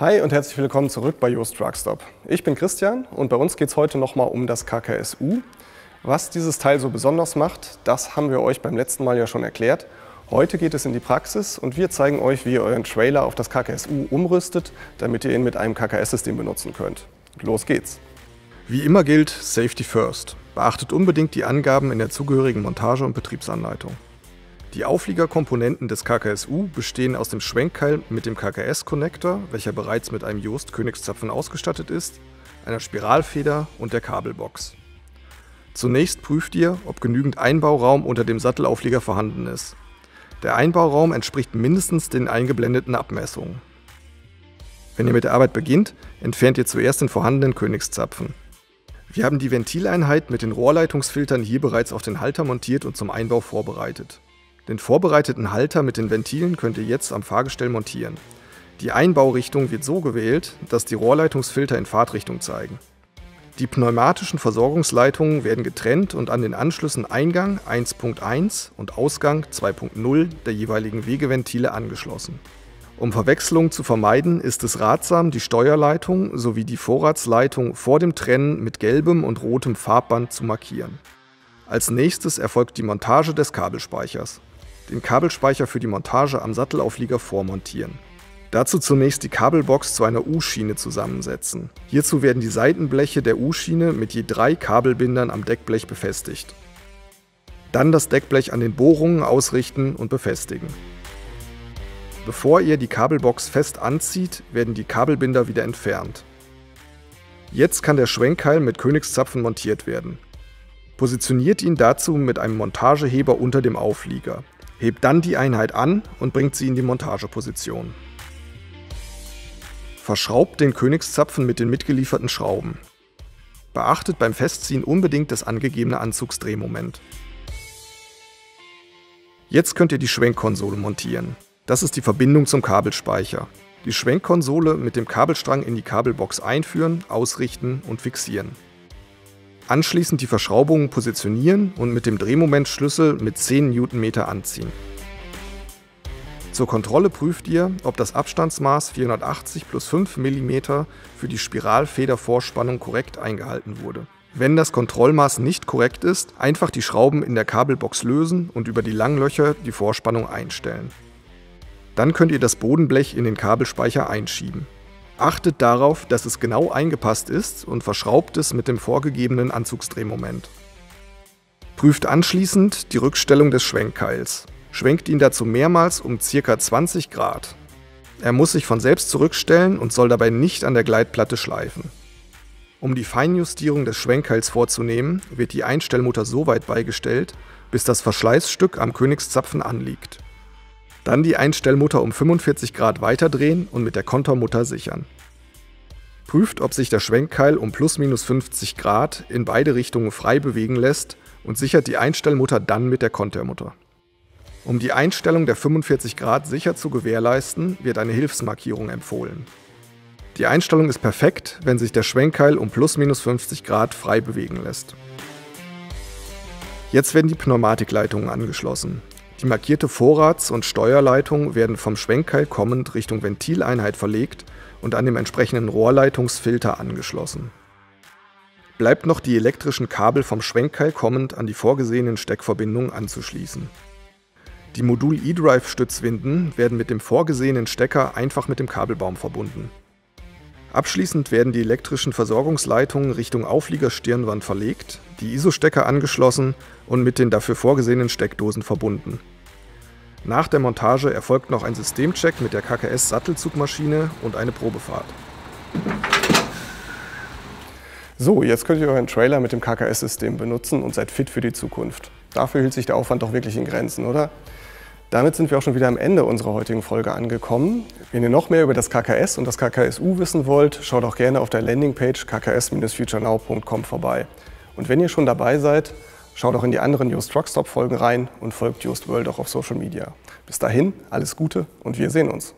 Hi und herzlich willkommen zurück bei Yoast Truckstop. Ich bin Christian und bei uns geht es heute nochmal um das KKSU. Was dieses Teil so besonders macht, das haben wir euch beim letzten Mal ja schon erklärt. Heute geht es in die Praxis und wir zeigen euch, wie ihr euren Trailer auf das KKSU umrüstet, damit ihr ihn mit einem KKS-System benutzen könnt. Los geht's! Wie immer gilt Safety First. Beachtet unbedingt die Angaben in der zugehörigen Montage- und Betriebsanleitung. Die Aufliegerkomponenten des KKSU bestehen aus dem Schwenkkeil mit dem KKS-Connector, welcher bereits mit einem Jost Königszapfen ausgestattet ist, einer Spiralfeder und der Kabelbox. Zunächst prüft ihr, ob genügend Einbauraum unter dem Sattelauflieger vorhanden ist. Der Einbauraum entspricht mindestens den eingeblendeten Abmessungen. Wenn ihr mit der Arbeit beginnt, entfernt ihr zuerst den vorhandenen Königszapfen. Wir haben die Ventileinheit mit den Rohrleitungsfiltern hier bereits auf den Halter montiert und zum Einbau vorbereitet. Den vorbereiteten Halter mit den Ventilen könnt ihr jetzt am Fahrgestell montieren. Die Einbaurichtung wird so gewählt, dass die Rohrleitungsfilter in Fahrtrichtung zeigen. Die pneumatischen Versorgungsleitungen werden getrennt und an den Anschlüssen Eingang 1.1 und Ausgang 2.0 der jeweiligen Wegeventile angeschlossen. Um Verwechslungen zu vermeiden, ist es ratsam, die Steuerleitung sowie die Vorratsleitung vor dem Trennen mit gelbem und rotem Farbband zu markieren. Als nächstes erfolgt die Montage des Kabelspeichers den Kabelspeicher für die Montage am Sattelauflieger vormontieren. Dazu zunächst die Kabelbox zu einer U-Schiene zusammensetzen. Hierzu werden die Seitenbleche der U-Schiene mit je drei Kabelbindern am Deckblech befestigt. Dann das Deckblech an den Bohrungen ausrichten und befestigen. Bevor ihr die Kabelbox fest anzieht, werden die Kabelbinder wieder entfernt. Jetzt kann der Schwenkkeil mit Königszapfen montiert werden. Positioniert ihn dazu mit einem Montageheber unter dem Auflieger. Hebt dann die Einheit an und bringt sie in die Montageposition. Verschraubt den Königszapfen mit den mitgelieferten Schrauben. Beachtet beim Festziehen unbedingt das angegebene Anzugsdrehmoment. Jetzt könnt ihr die Schwenkkonsole montieren. Das ist die Verbindung zum Kabelspeicher. Die Schwenkkonsole mit dem Kabelstrang in die Kabelbox einführen, ausrichten und fixieren. Anschließend die Verschraubungen positionieren und mit dem Drehmomentschlüssel mit 10 Newtonmeter anziehen. Zur Kontrolle prüft ihr, ob das Abstandsmaß 480 plus 5 mm für die Spiralfedervorspannung korrekt eingehalten wurde. Wenn das Kontrollmaß nicht korrekt ist, einfach die Schrauben in der Kabelbox lösen und über die Langlöcher die Vorspannung einstellen. Dann könnt ihr das Bodenblech in den Kabelspeicher einschieben. Achtet darauf, dass es genau eingepasst ist und verschraubt es mit dem vorgegebenen Anzugsdrehmoment. Prüft anschließend die Rückstellung des Schwenkkeils. Schwenkt ihn dazu mehrmals um ca. 20 Grad. Er muss sich von selbst zurückstellen und soll dabei nicht an der Gleitplatte schleifen. Um die Feinjustierung des Schwenkkeils vorzunehmen, wird die Einstellmutter so weit beigestellt, bis das Verschleißstück am Königszapfen anliegt. Dann die Einstellmutter um 45 Grad weiterdrehen und mit der Kontermutter sichern. Prüft, ob sich der Schwenkkeil um plus minus 50 Grad in beide Richtungen frei bewegen lässt und sichert die Einstellmutter dann mit der Kontermutter. Um die Einstellung der 45 Grad sicher zu gewährleisten, wird eine Hilfsmarkierung empfohlen. Die Einstellung ist perfekt, wenn sich der Schwenkkeil um plus minus 50 Grad frei bewegen lässt. Jetzt werden die Pneumatikleitungen angeschlossen. Die markierte Vorrats- und Steuerleitung werden vom Schwenkkeil kommend Richtung Ventileinheit verlegt und an dem entsprechenden Rohrleitungsfilter angeschlossen. Bleibt noch die elektrischen Kabel vom Schwenkkeil kommend an die vorgesehenen Steckverbindungen anzuschließen. Die Modul eDrive-Stützwinden werden mit dem vorgesehenen Stecker einfach mit dem Kabelbaum verbunden. Abschließend werden die elektrischen Versorgungsleitungen Richtung Aufliegerstirnwand verlegt, die ISO-Stecker angeschlossen und mit den dafür vorgesehenen Steckdosen verbunden. Nach der Montage erfolgt noch ein Systemcheck mit der KKS-Sattelzugmaschine und eine Probefahrt. So, jetzt könnt ihr euren Trailer mit dem KKS-System benutzen und seid fit für die Zukunft. Dafür hielt sich der Aufwand doch wirklich in Grenzen, oder? Damit sind wir auch schon wieder am Ende unserer heutigen Folge angekommen. Wenn ihr noch mehr über das KKS und das KKSU wissen wollt, schaut auch gerne auf der Landingpage kks-futurenow.com vorbei. Und wenn ihr schon dabei seid, schaut auch in die anderen Just Truckstop Folgen rein und folgt Just World auch auf Social Media. Bis dahin, alles Gute und wir sehen uns.